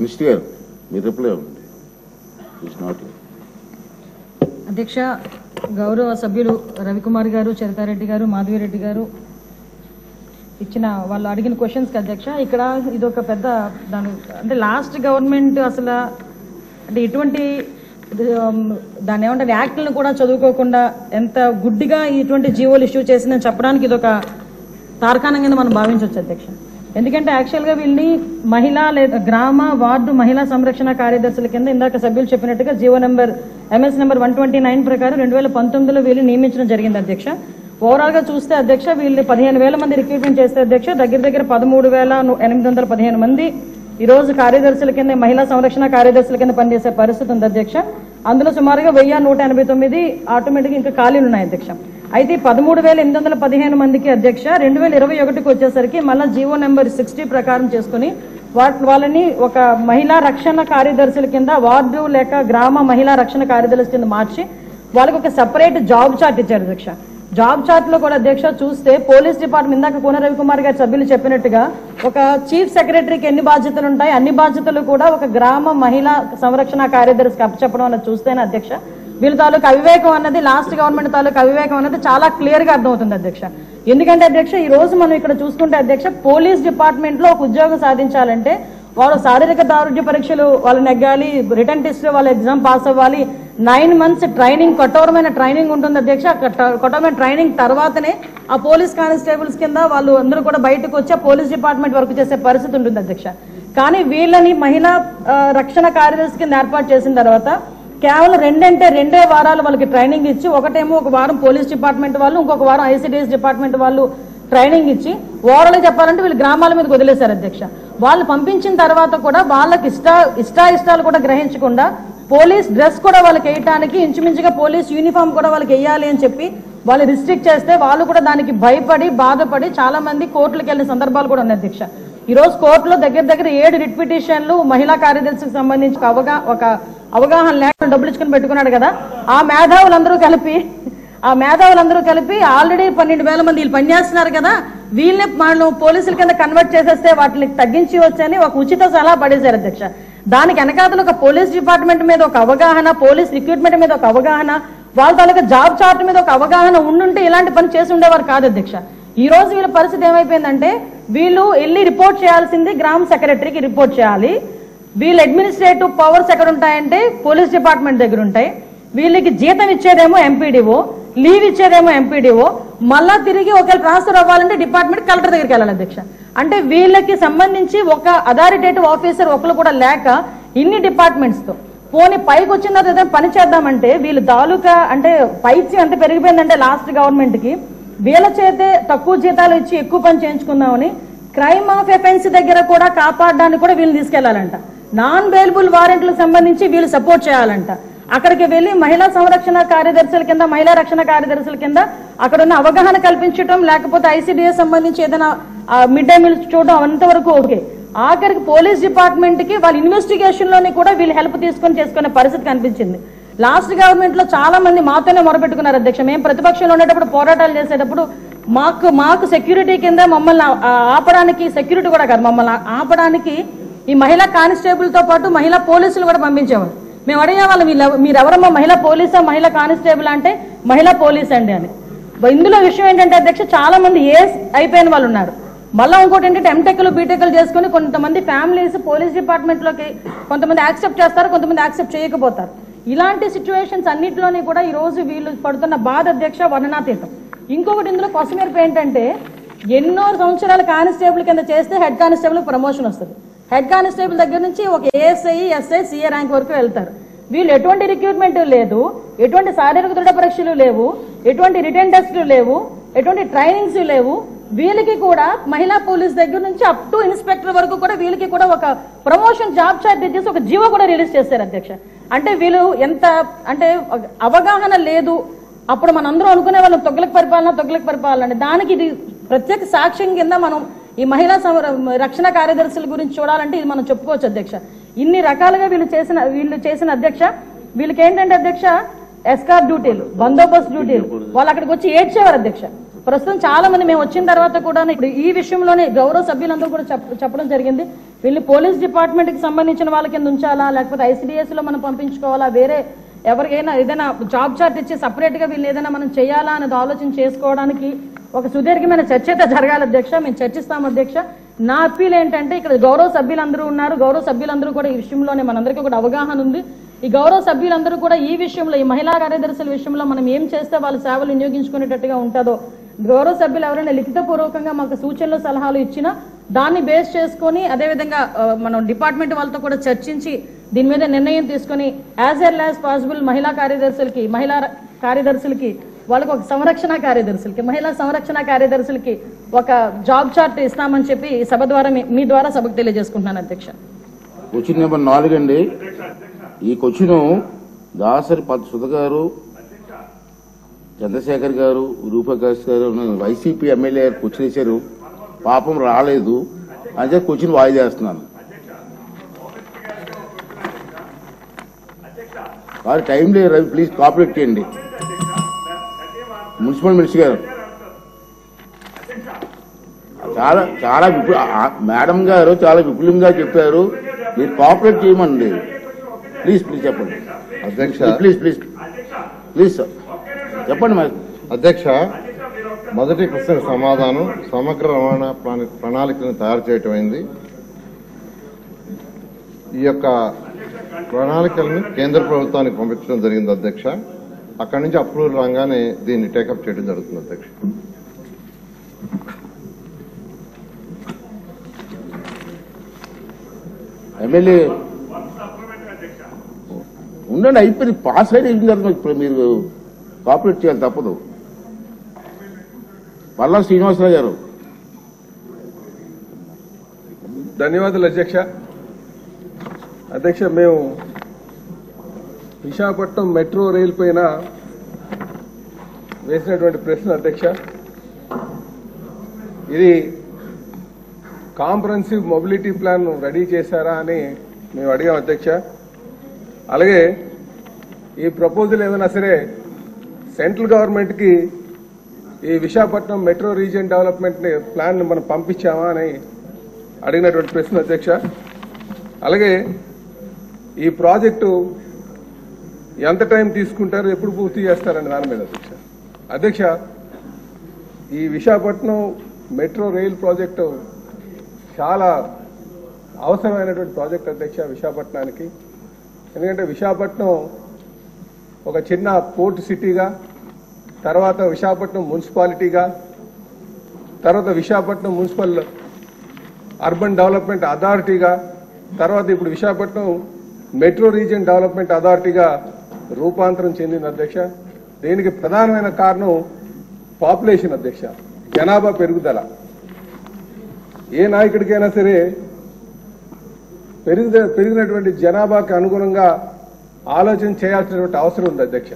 Minister గారు మీ reply అవ్వండి ఇట్స్ నాట్ అధ్యక్ష గౌరవ సభ్యులు రవికుమార్ గారు చరితారెడ్డి గారు మాధవిరెడ్డి గారు ఇచ్చిన వాళ్ళు అడిగిన క్వశ్చన్స్కి అధ్యక్ష ఇక్కడ ఇది ఒక పెద్ద దాని అంటే లాస్ట్ గవర్నమెంట్ అసలు అంటే ఇటువంటి దాన్ని ఏమంటారు యాక్ట్లను కూడా చదువుకోకుండా ఎంత గుడ్డిగా ఇటువంటి జీవోలు ఇష్యూ చేసిందని చెప్పడానికి ఇది ఒక తార్కాణంగా మనం భావించవచ్చు అధ్యక్ష. ఎందుకంటే యాక్చువల్గా వీళ్ళని మహిళా లేదా గ్రామ వార్డు మహిళా సంరక్షణ కార్యదర్శుల కింద ఇందాక సభ్యులు చెప్పినట్టుగా GO number MS number one twenty nine ప్రకారం రెండు వేల పంతొమ్మిదిలో వీళ్ళు నియమించడం జరిగింది అధ్యక్ష. ఓవరాల్గా చూస్తే అధ్యక్ష వీళ్ళు పదిహేను వేల మంది రిక్రూట్మెంట్ చేస్తే అధ్యక్ష దగ్గర దగ్గర పదమూడు వేల ఎనిమిది వందల పదిహేను మంది ఈ రోజు కార్యదర్శుల కింద మహిళా సంరక్షణ కార్యదర్శుల కింద పనిచేసే పరిస్థితి ఉంది అధ్యక్ష. అందులో సుమారుగా వెయ్యి నూట ఎనభై తొమ్మిది ఆటోమేటిక్ ఇంకా ఖాళీలు ఉన్నాయి అధ్యక్ష. అయితే పదమూడు వేల ఎనిమిది వందల పదిహేను మందికి అధ్యక్ష రెండు వేల ఇరవై ఒకటికి వచ్చేసరికి మళ్ళీ జీవో నెంబర్ సిక్స్టీ ప్రకారం చేసుకుని వాళ్ళని ఒక మహిళా రక్షణ కార్యదర్శుల కింద వార్డు లేక గ్రామ మహిళా రక్షణ కార్యదర్శుల కింద మార్చి వాళ్ళకి ఒక సెపరేట్ జాబ్ చార్ట్ ఇచ్చారు అధ్యక్ష. జాబ్ చార్ట్లో కూడా అధ్యక్ష చూస్తే పోలీస్ డిపార్ట్మెంట్ ఇందాక కోన రవికుమార్ గారి సభ్యులు చెప్పినట్టుగా ఒక చీఫ్ సెక్రటరీకి ఎన్ని బాధ్యతలు ఉంటాయి అన్ని బాధ్యతలు కూడా ఒక గ్రామ మహిళా సంరక్షణ కార్యదర్శికి అప్పచెప్పడం అన్నది చూస్తేనే అధ్యక్ష వీళ్ళ తాలూకు అవివేకం అన్నది లాస్ట్ గవర్నమెంట్ తాలూకు అవివేకం అన్నది చాలా క్లియర్గా అర్థమవుతుంది అధ్యక్ష. ఎందుకంటే అధ్యక్ష ఈ రోజు మనం ఇక్కడ చూసుకుంటే అధ్యక్ష పోలీస్ డిపార్ట్మెంట్లో ఒక ఉద్యోగం సాధించాలంటే వాళ్ళు శారీరక దారుఢ్య పరీక్షలు వాళ్ళు నెగ్గాలి రిటర్న్ టెస్ట్ వాళ్ళ ఎగ్జామ్ పాస్ అవ్వాలి నైన్ మంత్స్ ట్రైనింగ్ కఠోరమైన ట్రైనింగ్ ఉంటుంది అధ్యక్ష. కఠోరమైన ట్రైనింగ్ తర్వాతనే ఆ పోలీస్ కానిస్టేబుల్స్ కింద వాళ్ళు అందరూ కూడా బయటకు వచ్చి పోలీస్ డిపార్ట్మెంట్ వర్క్ చేసే పరిస్థితి ఉంటుంది అధ్యక్ష. కానీ వీళ్ళని మహిళా రక్షణ కార్యదర్శి కింద ఏర్పాటు చేసిన తర్వాత కేవలం రెండంటే రెండే వారాలు వాళ్ళకి ట్రైనింగ్ ఇచ్చి ఒకటేమో ఒక వారం పోలీస్ డిపార్ట్మెంట్ వాళ్ళు ఇంకొక వారం ఐసీడీఎస్ డిపార్ట్మెంట్ వాళ్ళు ట్రైనింగ్ ఇచ్చి ఓవరాల్ చెప్పాలంటే వీళ్ళు గ్రామాల మీద వదిలేశారు అధ్యక్ష. వాళ్ళు పంపించిన తర్వాత కూడా వాళ్ళకి ఇష్ట ఇష్టాయిష్టాలు కూడా గ్రహించకుండా పోలీస్ డ్రెస్ కూడా వాళ్ళకి వేయటానికి ఇంచుమించుగా పోలీస్ యూనిఫామ్ కూడా వాళ్ళకి వేయాలి అని చెప్పి వాళ్ళు రిస్ట్రిక్ట్ చేస్తే వాళ్ళు కూడా దానికి భయపడి బాధపడి చాలా మంది కోర్టులకు వెళ్ళిన సందర్భాలు కూడా ఉన్నాయి అధ్యక్ష. ఈ రోజు కోర్టులో దగ్గర దగ్గర ఏడు రిట్ పిటిషన్లు మహిళా కార్యదర్శికి సంబంధించి ఒక అవగా ఒక అవగాహన లేకుండా డబ్బులు ఇచ్చుకుని పెట్టుకున్నాడు కదా. ఆ మేధావులందరూ కలిపి ఆ మేధావులందరూ కలిపి ఆల్రెడీ పన్నెండు వేల మంది వీళ్ళు పనిచేస్తున్నారు కదా. వీళ్ళని మనం పోలీసుల కింద కన్వర్ట్ చేసేస్తే వాటిని తగ్గించి వచ్చని ఒక ఉచిత సలహా పడేశారు అధ్యక్ష. దానికి వెనకాతలు ఒక పోలీస్ డిపార్ట్మెంట్ మీద ఒక అవగాహన పోలీస్ రిక్రూట్మెంట్ మీద ఒక అవగాహన వాళ్ళ తాలూకా జాబ్ చార్ట్ మీద ఒక అవగాహన ఉండుంటే ఇలాంటి పని చేసి ఉండేవారు కాదు అధ్యక్ష. ఈ రోజు వీళ్ళ పరిస్థితి ఏమైపోయిందంటే వీళ్ళు వెళ్ళి రిపోర్ట్ చేయాల్సింది గ్రామ సెక్రటరీకి రిపోర్ట్ చేయాలి. వీళ్ళ అడ్మినిస్ట్రేటివ్ పవర్స్ ఎక్కడ ఉంటాయంటే పోలీస్ డిపార్ట్మెంట్ దగ్గర ఉంటాయి. వీళ్ళకి జీతం ఇచ్చేదేమో ఎంపీడీఓ లీవ్ ఇచ్చేదేమో ఎంపీడీఓ. మళ్ళా తిరిగి ఒకవేళ ట్రాన్స్ఫర్ అవ్వాలంటే డిపార్ట్మెంట్ కలెక్టర్ దగ్గరికి వెళ్ళాలి అధ్యక్ష. అంటే వీళ్ళకి సంబంధించి ఒక అథారిటేటివ్ ఆఫీసర్ ఒకరు కూడా లేక ఇన్ని డిపార్ట్మెంట్స్తో. పోనీ పైకి వచ్చిన తర్వాత పని చేద్దామంటే వీళ్ళు తాలూకా అంటే పైచి ఎంత పెరిగిపోయిందంటే లాస్ట్ గవర్నమెంట్కి వీళ్ళ చేతే తక్కువ జీతాలు ఇచ్చి ఎక్కువ పని చేయించుకుందామని క్రైమ్ ఆఫ్ ఎఫెన్స్ దగ్గర కూడా కాపాడడానికి కూడా వీళ్ళు తీసుకెళ్ళాలంట. నాన్ బెయిలబుల్ వారెంట్లకు సంబంధించి వీళ్ళు సపోర్ట్ చేయాలంట. అక్కడికి వెళ్ళి మహిళా సంరక్షణ కార్యదర్శుల కింద మహిళా రక్షణ కార్యదర్శుల కింద అక్కడ ఉన్న అవగాహన కల్పించడం లేకపోతే ఐసీడీఎస్ సంబంధించి ఏదైనా మిడ్ డే మీల్స్ చూడడం అంతవరకు ఓకే. ఆఖరికి పోలీస్ డిపార్ట్మెంట్కి వాళ్ళ ఇన్వెస్టిగేషన్లోని కూడా వీళ్ళు హెల్ప్ తీసుకొని చేసుకునే పరిస్థితి కనిపించింది. లాస్ట్ గవర్నమెంట్లో చాలా మంది మాతోనే మొరపెట్టుకున్నారు అధ్యక్ష. మేము ప్రతిపక్షంలో ఉండేటప్పుడు పోరాటాలు చేసేటప్పుడు మాకు మాకు సెక్యూరిటీ కింద మమ్మల్ని ఆపడానికి సెక్యూరిటీ కూడా కాదు. మమ్మల్ని ఆపడానికి ఈ మహిళా కానిస్టేబుల్తో పాటు మహిళా పోలీసులు కూడా పంపించేవారు మేము అడిగే వాళ్ళు మీరెవరమ్మా మహిళా పోలీసా మహిళా కానిస్టేబుల్ అంటే మహిళా పోలీస్ అండి అని. ఇందులో విషయం ఏంటంటే అధ్యక్ష చాలా మంది ఏస్ అయిపోయిన వాళ్ళు ఉన్నారు. మళ్ళీ ఇంకోటి ఏంటంటే ఎంటెక్లు బీటెక్లు చేసుకుని కొంతమంది ఫ్యామిలీస్ పోలీస్ డిపార్ట్మెంట్లోకి కొంతమంది యాక్సెప్ట్ చేస్తారు కొంతమంది యాక్సెప్ట్ చేయకపోతారు. ఇలాంటి సిచ్యువేషన్స్ అన్నింటిలోనే కూడా ఈ రోజు వీళ్ళు పడుతున్న బాధ అధ్యక్ష వర్ణనాతీతం. ఇంకొకటి ఇందులో కొసమెరుపు ఏంటంటే ఎన్నో సంవత్సరాలు కానిస్టేబుల్ కింద చేస్తే హెడ్ కానిస్టేబుల్ ప్రమోషన్ వస్తుంది. హెడ్ కానిస్టేబుల్ దగ్గర నుంచి ఒక ఏఎస్ఐ ఎస్ఐ సిఏ ర్యాంక్ వరకు వెళ్తారు. వీళ్ళు ఎటువంటి రిక్రూట్మెంట్ లేదు ఎటువంటి శారీరక దృఢ పరీక్షలు లేవు ఎటువంటి రిటర్న్ టెస్టులు లేవు ఎటువంటి ట్రైనింగ్స్ లేవు. వీళ్ళకి కూడా మహిళా పోలీస్ దగ్గర నుంచి అప్ టు ఇన్స్పెక్టర్ వరకు కూడా వీళ్ళకి కూడా ఒక ప్రమోషన్ జాబ్ చార్ట్ చేసి ఒక జీవో కూడా రిలీజ్ చేశారు అధ్యక్ష. అంటే వీళ్ళు ఎంత అంటే అవగాహన లేదు. అప్పుడు మనందరం అనుకునే వాళ్ళం తొగ్గులకు పరిపాలన తొగ్గులకు పరిపాలన దానికి ఇది ప్రత్యేక సాక్ష్యం కింద మనం ఈ మహిళా రక్షణ కార్యదర్శుల గురించి చూడాలంటే ఇది మనం చెప్పుకోవచ్చు అధ్యక్ష. ఇన్ని రకాలుగా వీళ్ళు చేసిన వీళ్ళు చేసిన అధ్యక్ష వీళ్ళకి ఏంటంటే అధ్యక్ష ఎస్కార్ డ్యూటీలు బందోబస్తు డ్యూటీలు వాళ్ళు అక్కడికి వచ్చి ఏడ్చేవారు అధ్యక్ష. ప్రస్తుతం చాలా మంది మేము వచ్చిన తర్వాత కూడా ఇప్పుడు ఈ విషయంలోనే గౌరవ సభ్యులందరూ కూడా చెప్పడం జరిగింది. వీళ్ళు పోలీస్ డిపార్ట్మెంట్కి సంబంధించిన వాళ్ళ కింద ఉంచాలా లేకపోతే ఐసీడీఎస్లో మనం పంపించుకోవాలా వేరే ఎవరికైనా ఏదైనా జాబ్ చార్ట్ ఇచ్చి సపరేట్గా వీళ్ళు ఏదైనా మనం చేయాలా అనేది ఆలోచన చేసుకోవడానికి ఒక సుదీర్ఘమైన చర్చ అయితే జరగాలి అధ్యక్ష. మేము చర్చిస్తాం అధ్యక్ష. నా అప్పీల్ ఏంటంటే ఇక్కడ గౌరవ సభ్యులందరూ ఉన్నారు. గౌరవ సభ్యులందరూ కూడా ఈ విషయంలోనే మనందరికీ కూడా అవగాహన ఉంది. ఈ గౌరవ సభ్యులందరూ కూడా ఈ విషయంలో ఈ మహిళా కార్యదర్శుల విషయంలో మనం ఏం చేస్తే వాళ్ళ సేవలు వినియోగించుకునేటట్టుగా ఉంటుందో గౌరవ సభ్యులు ఎవరైనా లిఖితపూర్వకంగా మాకు సూచనలు సలహాలు ఇచ్చినా దాన్ని బేస్ చేసుకొని అదేవిధంగా మనం డిపార్ట్మెంట్ వాళ్ళతో కూడా చర్చించి దీని మీద నిర్ణయం తీసుకొని యాజ్ ఎర్ల్ యాజ్ పాసిబుల్ మహిళా కార్యదర్శులకి మహిళా కార్యదర్శులకి వాళ్ళకి ఒక సంరక్షణ కార్యదర్శులకి మహిళా సంరక్షణ కార్యదర్శులకి ఒక జాబ్ చార్ట్ ఇస్తామని చెప్పి సభ ద్వారా మీ- మీ ద్వారా సభకు తెలియజేసుకుంటున్నాను అధ్యక్ష. క్వశ్చన్ నెంబర్ నాలుగు అండి ఈ క్వశ్చన్ దాసరి పద్ సుధ గారు చంద్రశేఖర్ గారు రూపకాష్ గారు వైసీపీ ఎమ్మెల్యే గారు ఇచ్చారు పాపం రాలేదు. అంటే క్వశ్చన్ వాయిదా వేస్తున్నాను వారి టైం లేదు రవి ప్లీజ్ కోఆపరేట్ చేయండి మున్సిపల్ మినిస్టర్ గారు. చాలా చాలా మేడం గారు చాలా విపులంగా చెప్పారు. మీరు కోఆపరేట్ చేయమండి ప్లీజ్ ప్లీజ్ చెప్పండి. Please please please. సార్ చెప్పండి మరి. అధ్యక్ష మొదటి ప్రశ్న సమాధానం సమగ్ర రవాణా ప్రణా- ప్రణాళికను తయారు చేయటం అయింది. ఈ యొక్క ప్రణాళికలను కేంద్ర ప్రభుత్వానికి పంపించడం జరిగింది అధ్యక్ష. అక్కడి నుంచి అప్రూవల్ రాగానే దీన్ని టేకప్ చేయడం జరుగుతుంది అధ్యక్ష. ఎమ్మెల్యే ఉండండి అయిపోయింది పాస్ అయిన తర్వాత ఇప్పుడు మీరు? కాపరేట్ చేయాలి తప్పదు. పల్లా శ్రీనివాసరావు గారు. ధన్యవాదాలు అధ్యక్ష. అధ్యక్ష మేము విశాఖపట్నం మెట్రో రైలు పైన వేసినటువంటి ప్రశ్న అధ్యక్ష. ఇది కాంప్రహెన్సివ్ మొబిలిటీ ప్లాన్ రెడీ చేశారా అని మేము అడిగాం అధ్యక్ష. అలాగే ఈ ప్రపోజల్ ఏమైనా సరే సెంట్రల్ గవర్నమెంట్కి ఈ Visakhapatnam metro region development plan మనం పంపించామా అని అడిగినటువంటి ప్రశ్న అధ్యక్ష. అలాగే ఈ ప్రాజెక్టు ఎంత టైం తీసుకుంటారు ఎప్పుడు పూర్తి చేస్తారని దాని మీద అధ్యక్ష. అధ్యక్ష ఈ విశాఖపట్నం మెట్రో రైల్ ప్రాజెక్టు చాలా అవసరమైనటువంటి ప్రాజెక్ట్ అధ్యక్ష విశాఖపట్నానికి. ఎందుకంటే విశాఖపట్నం ఒక చిన్న పోర్ట్ సిటీగా తర్వాత విశాఖపట్నం మున్సిపాలిటీగా తర్వాత విశాఖపట్నం మున్సిపల్ అర్బన్ డెవలప్మెంట్ అథారిటీగా తర్వాత ఇప్పుడు విశాఖపట్నం మెట్రో రీజియన్ డెవలప్మెంట్ అథారిటీగా రూపాంతరం చెందింది అధ్యక్ష. దీనికి ప్రధానమైన కారణం పాపులేషన్ అధ్యక్ష జనాభా పెరుగుదల. ఏ నాయకుడికైనా సరే పెరుగు పెరిగినటువంటి జనాభాకి అనుగుణంగా ఆలోచన చేయాల్సినటువంటి అవసరం ఉంది అధ్యక్ష.